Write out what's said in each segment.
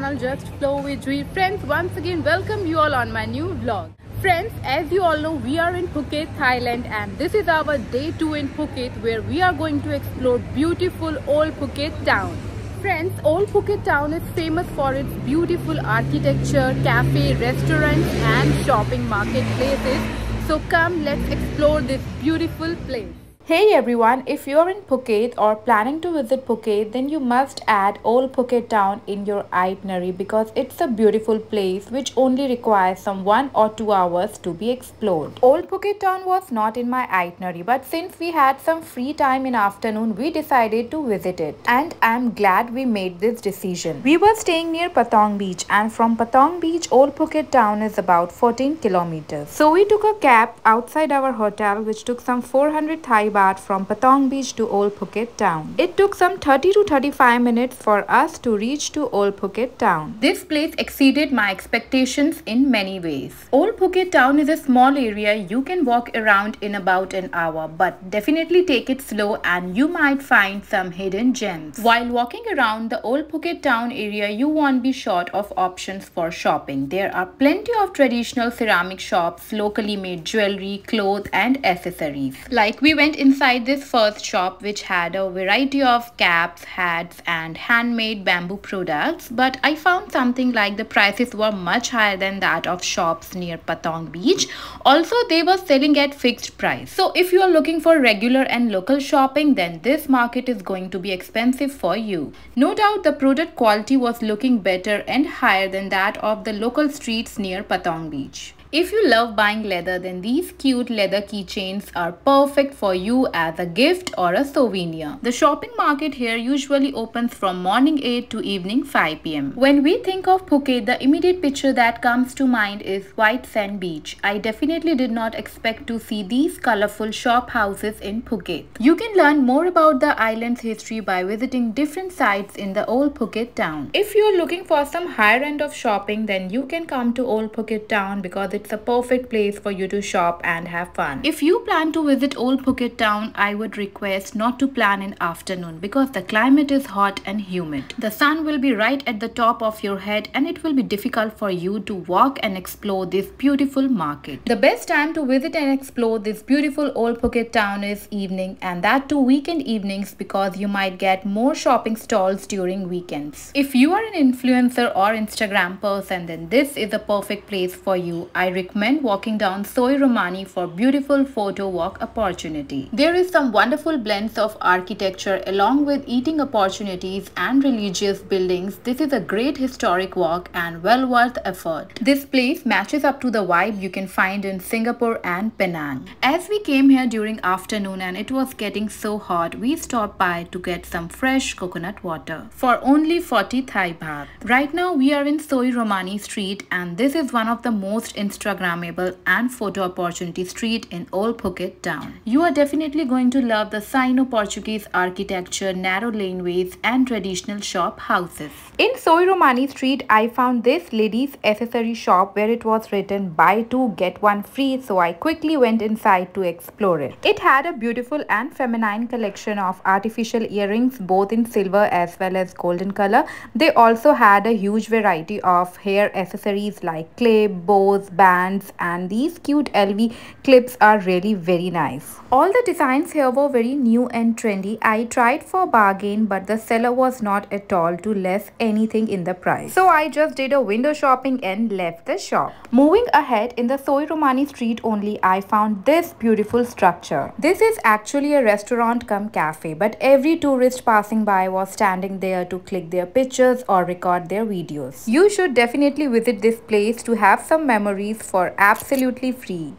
channel Just Flow with Juhi. Friends, once again welcome you all on my new vlog. Friends, as you all know, we are in Phuket, Thailand and this is our day 2 in Phuket where we are going to explore beautiful old Phuket town. Friends, Old Phuket town is famous for its beautiful architecture, cafe, restaurants and shopping marketplaces. So come, let's explore this beautiful place. Hey everyone, if you are in Phuket or planning to visit Phuket, then you must add Old Phuket Town in your itinerary because it's a beautiful place which only requires some 1 or 2 hours to be explored. Old Phuket Town was not in my itinerary but since we had some free time in afternoon, we decided to visit it. And I'm glad we made this decision. We were staying near Patong Beach and from Patong Beach, Old Phuket Town is about 14 kilometers. So we took a cab outside our hotel which took some 400 Thai baht baht from Patong Beach to Old Phuket town. It took some 30 to 35 minutes for us to reach to Old Phuket town. This place exceeded my expectations in many ways. Old Phuket town is a small area you can walk around in about an hour but definitely take it slow and you might find some hidden gems. While walking around the Old Phuket town area you won't be short of options for shopping. There are plenty of traditional ceramic shops, locally made jewelry, clothes and accessories. Like we went in inside this first shop which had a variety of caps, hats and handmade bamboo products but I found something like the prices were much higher than that of shops near Patong Beach. Also they were selling at fixed price. So if you are looking for regular and local shopping then this market is going to be expensive for you. No doubt the product quality was looking better and higher than that of the local streets near Patong Beach. If you love buying leather, then these cute leather keychains are perfect for you as a gift or a souvenir. The shopping market here usually opens from morning 8 to evening 5 pm. When we think of Phuket, the immediate picture that comes to mind is white sand beach. I definitely did not expect to see these colorful shop houses in Phuket. You can learn more about the island's history by visiting different sites in the old Phuket town. If you are looking for some higher end of shopping, then you can come to old Phuket town because it's a perfect place for you to shop and have fun. If you plan to visit Old Phuket town, I would request not to plan in afternoon because the climate is hot and humid. The sun will be right at the top of your head and it will be difficult for you to walk and explore this beautiful market. The best time to visit and explore this beautiful Old Phuket town is evening and that too weekend evenings because you might get more shopping stalls during weekends. If you are an influencer or Instagram person then this is a perfect place for you. I recommend walking down Soi Romani for beautiful photo walk opportunity. There is some wonderful blends of architecture along with eating opportunities and religious buildings. This is a great historic walk and well worth effort. This place matches up to the vibe you can find in Singapore and Penang. As we came here during afternoon and it was getting so hot, we stopped by to get some fresh coconut water for only 40 Thai baht. Right now we are in Soi Romani street and this is one of the most Instagrammable and photo opportunity street in Old Phuket town. You are definitely going to love the Sino-Portuguese architecture, narrow laneways and traditional shop houses. In Soi Romani street, I found this ladies accessory shop where it was written buy two get one free so I quickly went inside to explore it. It had a beautiful and feminine collection of artificial earrings both in silver as well as golden color. They also had a huge variety of hair accessories like clip, bows, bands bands and these cute LV clips are really very nice. All the designs here were very new and trendy. I tried for bargain but the seller was not at all to less anything in the price. So I just did a window shopping and left the shop. Moving ahead in the Soi Romani street only I found this beautiful structure. This is actually a restaurant come cafe but every tourist passing by was standing there to click their pictures or record their videos. You should definitely visit this place to have some memories for absolutely free.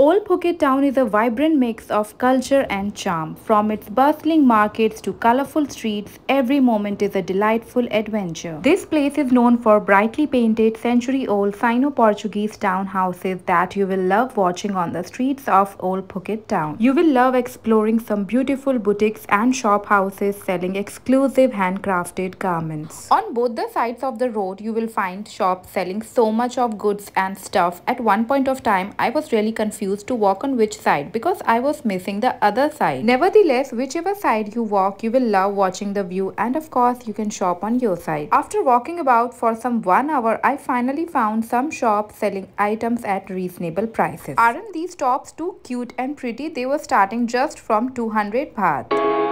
Old Phuket town is a vibrant mix of culture and charm. From its bustling markets to colorful streets, every moment is a delightful adventure. This place is known for brightly painted century-old Sino-Portuguese townhouses that you will love watching on the streets of Old Phuket town. You will love exploring some beautiful boutiques and shop houses selling exclusive handcrafted garments. On both the sides of the road, you will find shops selling so much of goods and stuff. At one point of time, I was really confused confused to walk on which side because I was missing the other side. Nevertheless, whichever side you walk, you will love watching the view and of course you can shop on your side. After walking about for some one hour, I finally found some shops selling items at reasonable prices. Aren't these tops too cute and pretty? They were starting just from 200 baht.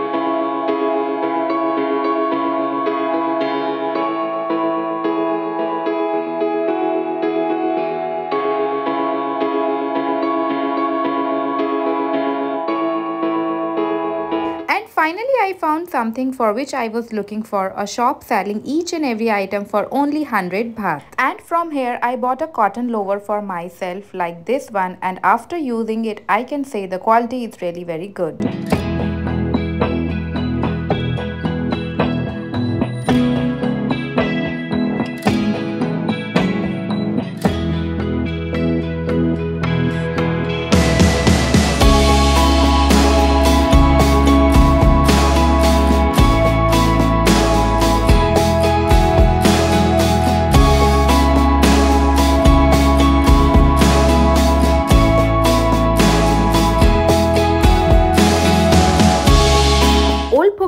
Finally, I found something for which I was looking for a shop selling each and every item for only 100 baht. And from here, I bought a cotton lower for myself like this one and after using it, I can say the quality is really very good.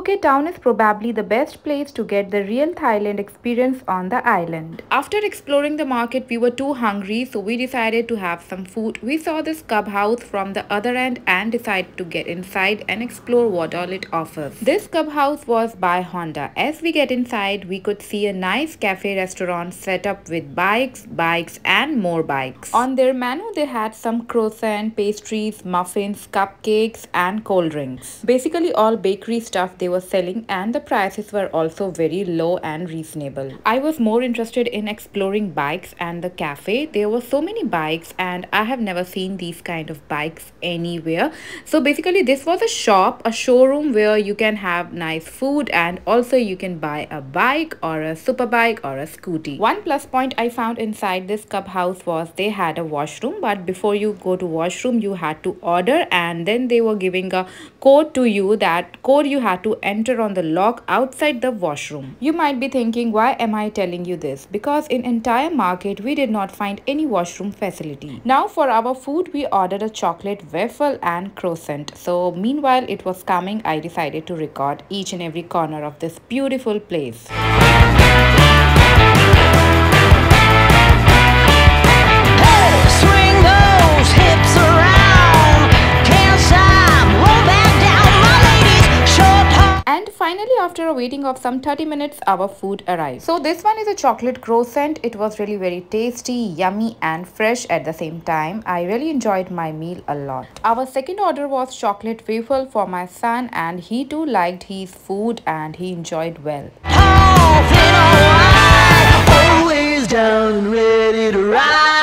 Phuket town is probably the best place to get the real Thailand experience on the island. After exploring the market, we were too hungry so we decided to have some food. We saw this cub house from the other end and decided to get inside and explore what all it offers. This cub house was by Honda. As we get inside, we could see a nice cafe restaurant set up with bikes, bikes and more bikes. On their menu, they had some croissant, pastries, muffins, cupcakes and cold drinks. Basically all bakery stuff they were selling and the prices were also very low and reasonable. I was more interested in exploring bikes and the cafe. There were so many bikes and I have never seen these kind of bikes anywhere. So basically this was a shop, a showroom where you can have nice food and also you can buy a bike or a super bike or a scooty. One plus point I found inside this cub house was they had a washroom but before you go to washroom you had to order and then they were giving a code to you that code you had to enter on the lock outside the washroom. You might be thinking why am I telling you this? Because in entire market we did not find any washroom facility. Now for our food we ordered a chocolate waffle and croissant. So meanwhile it was coming I decided to record each and every corner of this beautiful place. Finally, after a waiting of some 30 minutes, our food arrived. So this one is a chocolate croissant. It was really very tasty, yummy and fresh at the same time. I really enjoyed my meal a lot. Our second order was chocolate waffle for my son and he too liked his food and he enjoyed well. Ride.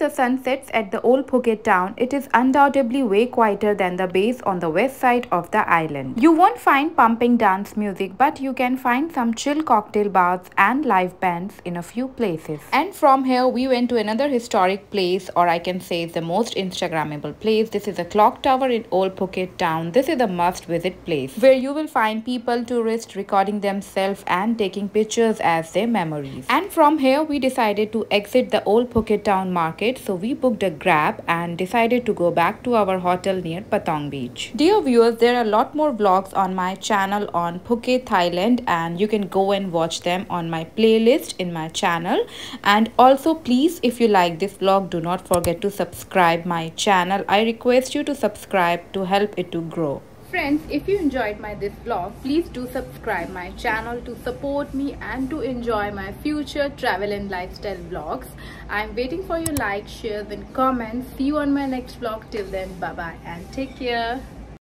The sun sets at the old Phuket town, it is undoubtedly way quieter than the base on the west side of the island. You won't find pumping dance music, but you can find some chill cocktail bars and live bands in a few places. And from here, we went to another historic place, or I can say the most Instagrammable place. This is a clock tower in old Phuket town. This is a must visit place where you will find people, tourists recording themselves and taking pictures as their memories. And from here, we decided to exit the old Phuket town market so we booked a grab and decided to go back to our hotel near Patong Beach. Dear viewers, there are a lot more vlogs on my channel on Phuket, Thailand and you can go and watch them on my playlist in my channel. And also please, if you like this vlog, do not forget to subscribe my channel. I request you to subscribe to help it to grow. Friends, if you enjoyed my this vlog, please do subscribe my channel to support me and to enjoy my future travel and lifestyle vlogs. I'm waiting for your likes, shares and comments. See you on my next vlog. Till then, bye-bye and take care.